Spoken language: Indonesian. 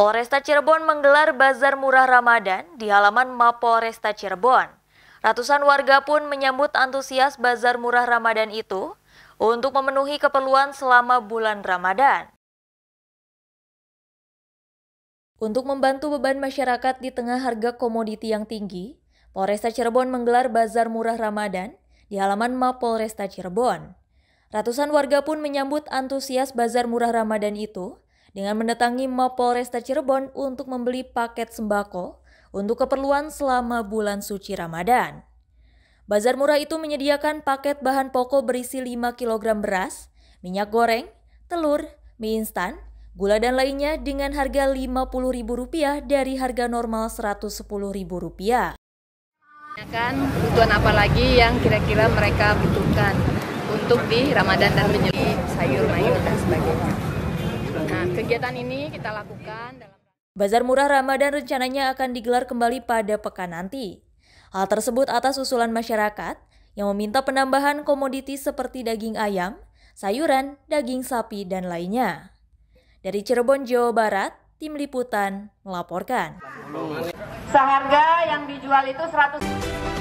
Polresta Cirebon menggelar bazar murah Ramadan di halaman Mapolresta Cirebon. Ratusan warga pun menyambut antusias bazar murah Ramadan itu untuk memenuhi keperluan selama bulan Ramadan. Untuk membantu beban masyarakat di tengah harga komoditi yang tinggi, Polresta Cirebon menggelar bazar murah Ramadan di halaman Mapolresta Cirebon. Ratusan warga pun menyambut antusias bazar murah Ramadan itu dengan mendatangi Mapolresta Cirebon untuk membeli paket sembako untuk keperluan selama bulan suci Ramadan. Bazar murah itu menyediakan paket bahan pokok berisi 5 kg beras, minyak goreng, telur, mie instan, Gula dan lainnya dengan harga Rp50.000 dari harga normal Rp110.000. Kan kebutuhan apa lagi yang kira-kira mereka butuhkan untuk di Ramadan dan menjadi sayur mayur dan sebagainya. Nah, kegiatan ini kita lakukan dalam Bazar Murah Ramadan rencananya akan digelar kembali pada pekan nanti. Hal tersebut atas usulan masyarakat yang meminta penambahan komoditi seperti daging ayam, sayuran, daging sapi, dan lainnya. Dari Cirebon, Jawa Barat, tim liputan melaporkan. Seharga yang dijual itu 100